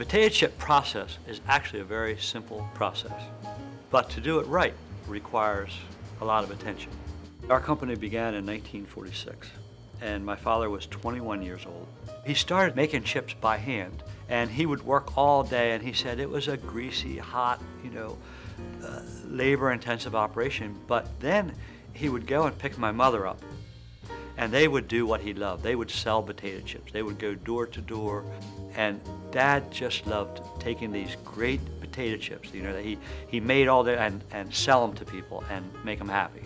The potato chip process is actually a very simple process, but to do it right requires a lot of attention. Our company began in 1946, and my father was 21 years old. He started making chips by hand, and he would work all day, and he said it was a greasy, hot, you know, uh, labor-intensive operation, but then he would go and pick my mother up and they would do what he loved. They would sell potato chips. They would go door to door, and Dad just loved taking these great potato chips, you know, that he, he made all that and, and sell them to people and make them happy.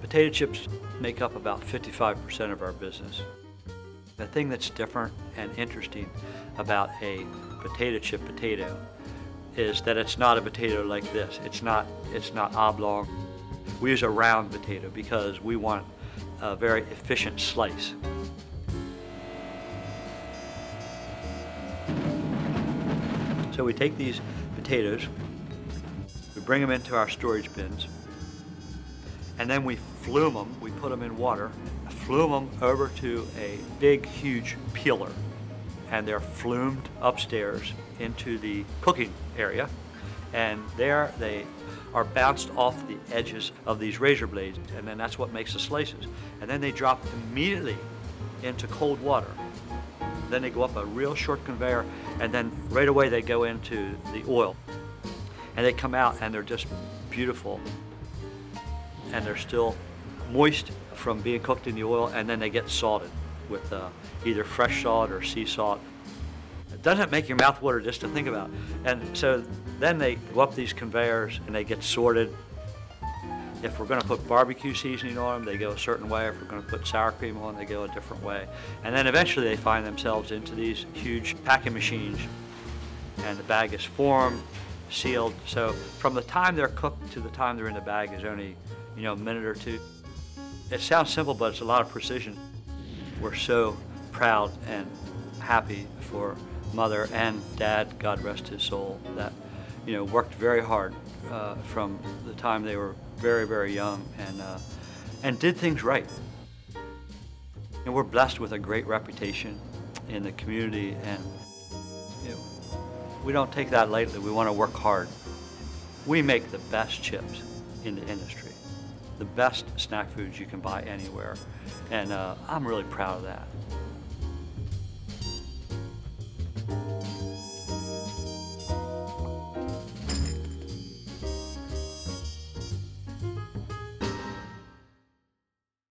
Potato chips make up about 55% of our business. The thing that's different and interesting about a potato chip potato is that it's not a potato like this. It's not, it's not oblong. We use a round potato because we want a very efficient slice. So we take these potatoes, we bring them into our storage bins, and then we flume them, we put them in water, flume them over to a big, huge peeler, and they're flumed upstairs into the cooking area, and there they are bounced off the edges of these razor blades, and then that's what makes the slices. And then they drop immediately into cold water. Then they go up a real short conveyor, and then right away they go into the oil. And they come out, and they're just beautiful. And they're still moist from being cooked in the oil, and then they get salted with uh, either fresh salt or sea salt. Doesn't make your mouth water just to think about. And so then they go up these conveyors and they get sorted. If we're going to put barbecue seasoning on them, they go a certain way. If we're going to put sour cream on, they go a different way. And then eventually they find themselves into these huge packing machines and the bag is formed, sealed. So from the time they're cooked to the time they're in the bag is only, you know, a minute or two. It sounds simple, but it's a lot of precision. We're so proud and happy for mother and dad, God rest his soul, that you know worked very hard uh, from the time they were very very young and uh, and did things right. And we're blessed with a great reputation in the community, and you know, we don't take that lightly. We want to work hard. We make the best chips in the industry, the best snack foods you can buy anywhere, and uh, I'm really proud of that.